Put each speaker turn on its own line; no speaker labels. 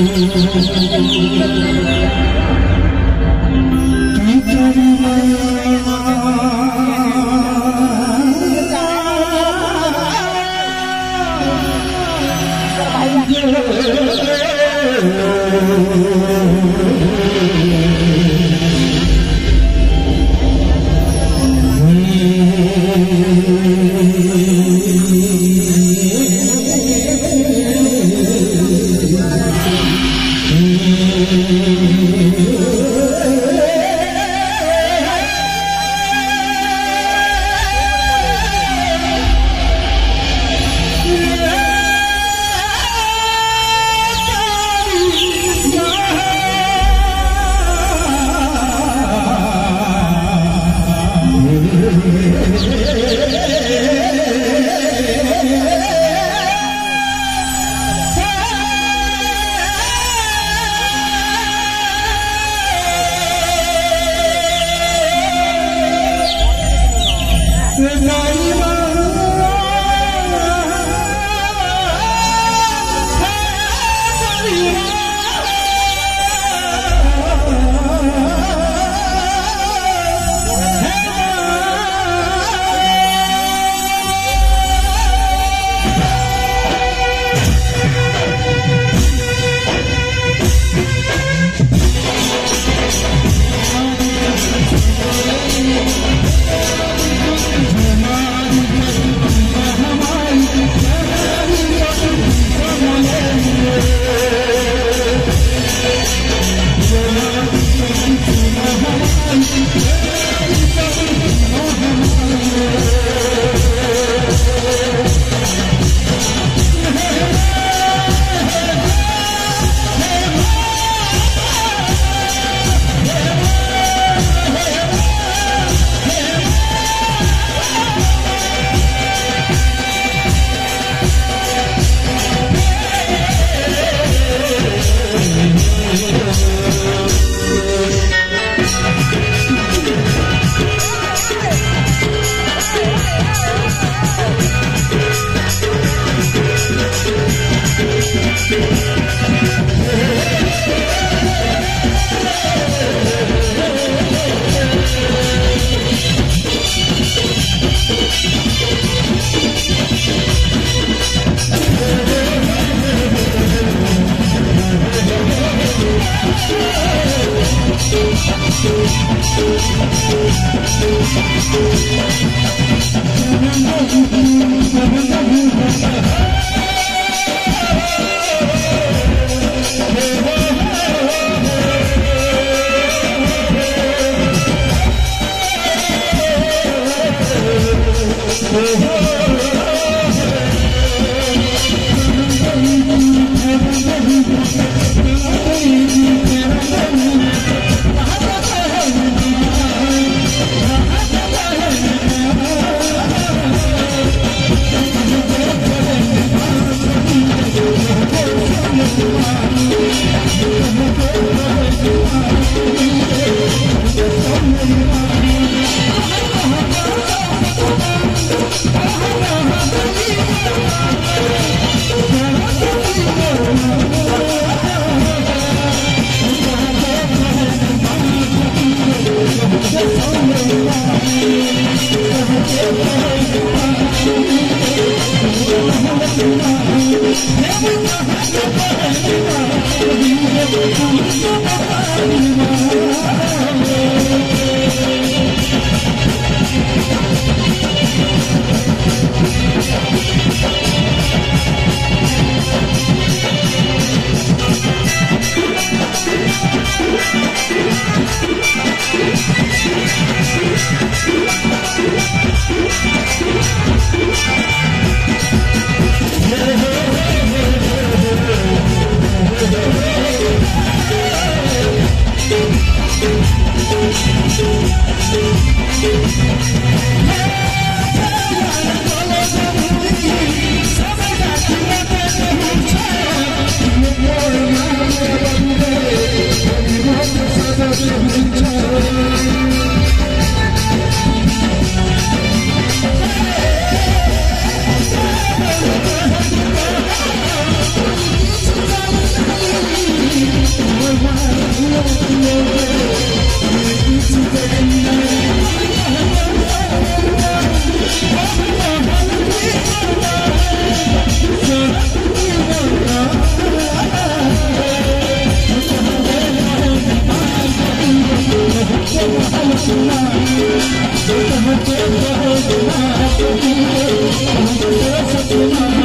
चया 飞飞。Oh, Thank you. I'm